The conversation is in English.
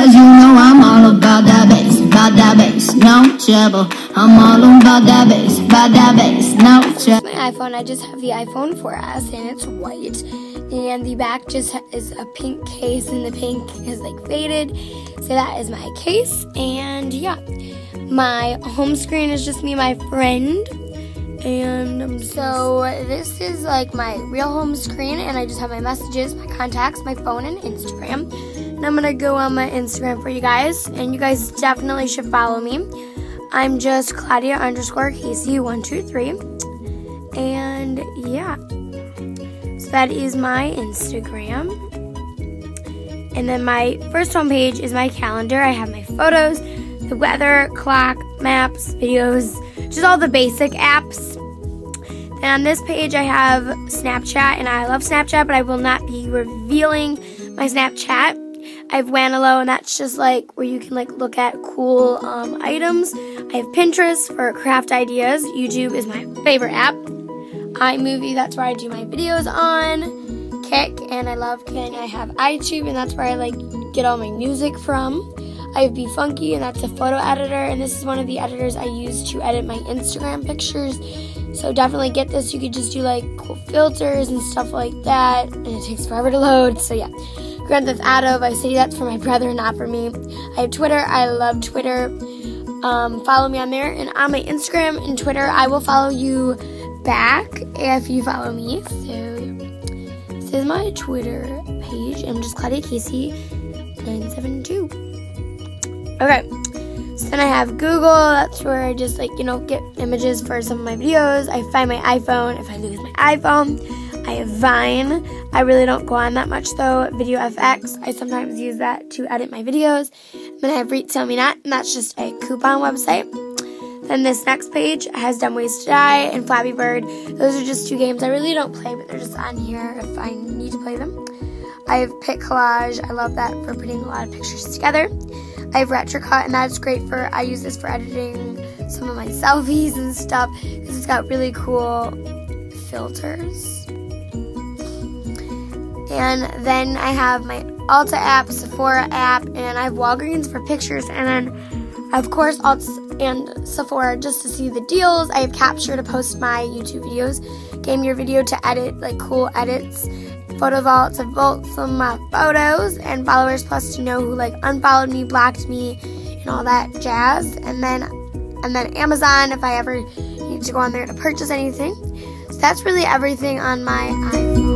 Cause you know I'm all about that bass, about that bass, no trouble. I'm all about that bass, about that bass, no trouble. My iPhone, I just have the iPhone 4S and it's white. And the back just is a pink case and the pink is like faded. So that is my case. And yeah, my home screen is just me and my friend. And um, so this is like my real home screen and I just have my messages, my contacts, my phone, and Instagram. And I'm gonna go on my Instagram for you guys. And you guys definitely should follow me. I'm just Claudia underscore Casey123. And yeah. So that is my Instagram. And then my first homepage is my calendar. I have my photos, the weather, clock, maps, videos, just all the basic apps. And on this page, I have Snapchat, and I love Snapchat, but I will not be revealing my Snapchat. I have Wanelo, and that's just like where you can like look at cool um, items. I have Pinterest for craft ideas. YouTube is my favorite app. iMovie, that's where I do my videos on. Kik, and I love Kik. I have iTube, and that's where I like get all my music from. I have BeFunky, and that's a photo editor, and this is one of the editors I use to edit my Instagram pictures. So definitely get this. You could just do like cool filters and stuff like that, and it takes forever to load. So yeah. Grand Theft Auto Vice City, that's for my brother, not for me. I have Twitter. I love Twitter. Um, follow me on there. And on my Instagram and Twitter, I will follow you back if you follow me. So this is my Twitter page. I'm just Claudia Casey 972. Okay. So then I have Google. That's where I just like, you know, get images for some of my videos. I find my iPhone if I lose my iPhone. I have Vine. I really don't go on that much though. Video FX. I sometimes use that to edit my videos. Then I have Retail Me Not, and that's just a coupon website. Then this next page has Dumb Ways to Die and Flappy Bird. Those are just two games I really don't play, but they're just on here if I need to play them. I have Pic Collage. I love that for putting a lot of pictures together. I have RetroCut, and that's great for, I use this for editing some of my selfies and stuff because it's got really cool filters. And then I have my Ulta app, Sephora app, and I have Walgreens for pictures. And then, of course, Ulta and Sephora just to see the deals. I have Capture to post my YouTube videos, Game Your Video to edit like cool edits, Photo Vault to vault some of my photos, and Followers Plus to know who like unfollowed me, blocked me, and all that jazz. And then, and then Amazon if I ever need to go on there to purchase anything. So that's really everything on my iPhone.